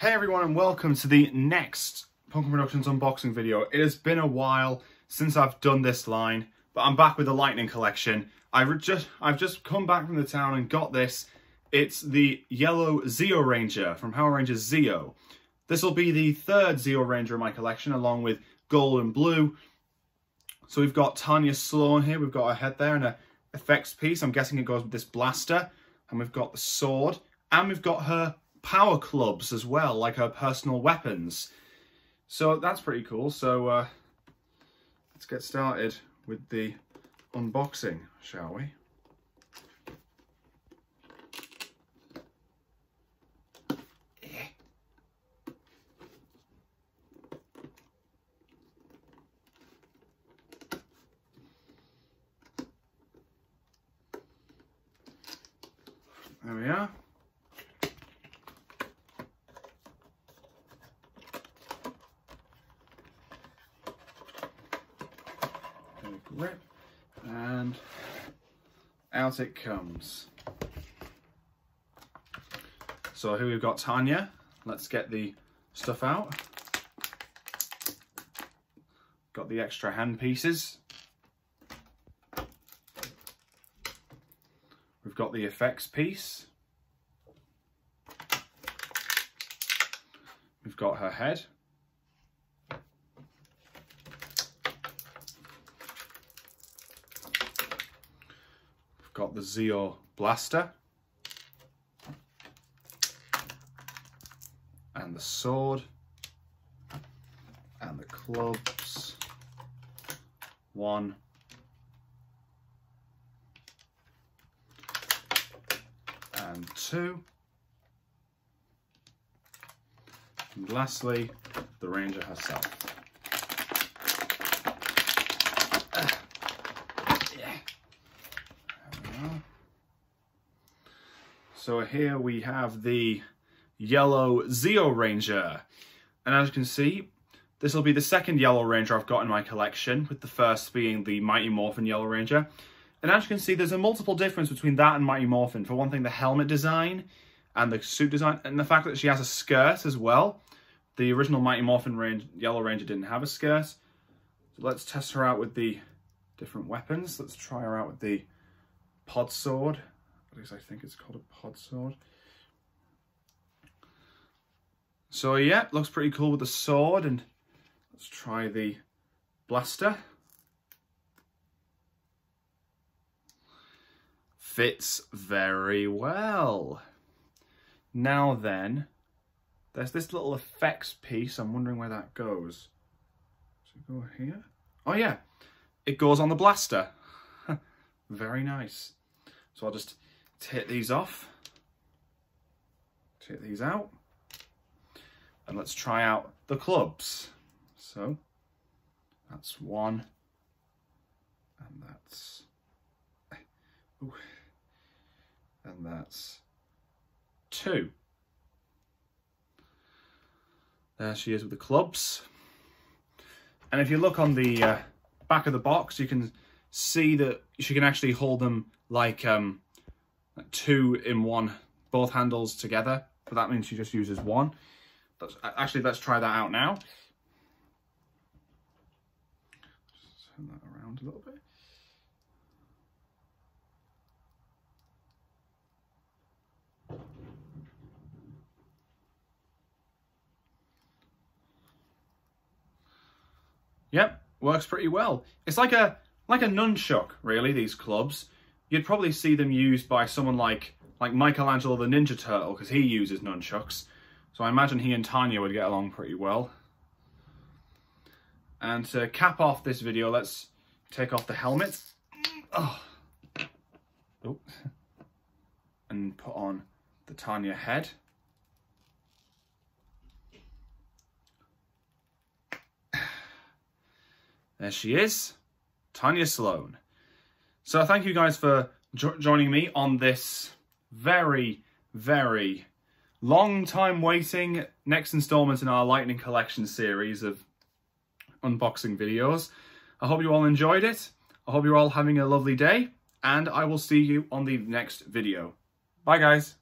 Hey everyone and welcome to the next Puckrin Productions unboxing video. It has been a while since I've done this line, but I'm back with the Lightning Collection. I've just, I've just come back from the town and got this. It's the Yellow Zeo Ranger from Power Rangers Zeo. This will be the third Zeo Ranger in my collection along with Gold and Blue. So we've got Tanya Sloan here, we've got her head there and a effects piece. I'm guessing it goes with this blaster. And we've got the sword. And we've got her power clubs as well, like her personal weapons. So that's pretty cool. So uh, let's get started with the unboxing, shall we? There we are. Grip and out it comes. So here we've got Tanya. Let's get the stuff out. Got the extra hand pieces. We've got the effects piece. We've got her head. Got the Zeo blaster. And the sword. And the clubs. One, and two. And lastly, the Ranger herself. So here we have the yellow Zeo Ranger. And as you can see, this will be the second Yellow Ranger I've got in my collection, with the first being the Mighty Morphin Yellow Ranger. And as you can see, there's a multiple difference between that and Mighty Morphin. For one thing, the helmet design and the suit design, and the fact that she has a skirt as well. The original Mighty Morphin Yellow Ranger didn't have a skirt. So let's test her out with the different weapons. Let's try her out with the pod sword. At least I think it's called a pod sword. So yeah, looks pretty cool with the sword. And let's try the blaster. fits very well. Now then, there's this little effects piece. I'm wondering where that goes. It go here? Oh yeah, it goes on the blaster. very nice. So I'll just take these off. Take these out. And let's try out the clubs. So that's one. And that's... And that's two. There she is with the clubs. And if you look on the uh, back of the box, you can see that she can actually hold them like um, two in one, both handles together. But that means she just uses one. Let's, actually, let's try that out now. Turn that around a little bit. Yep, works pretty well. It's like a like a nunchuck, really, these clubs. You'd probably see them used by someone like like Michelangelo the Ninja Turtle, because he uses nunchucks. So I imagine he and Tanya would get along pretty well. And to cap off this video, let's take off the helmet. Oh. oh. And put on the Tanya head. There she is, Tanya Sloan. So thank you guys for jo joining me on this very, very long time waiting next installment in our Lightning Collection series of unboxing videos. I hope you all enjoyed it. I hope you're all having a lovely day and I will see you on the next video. Bye guys.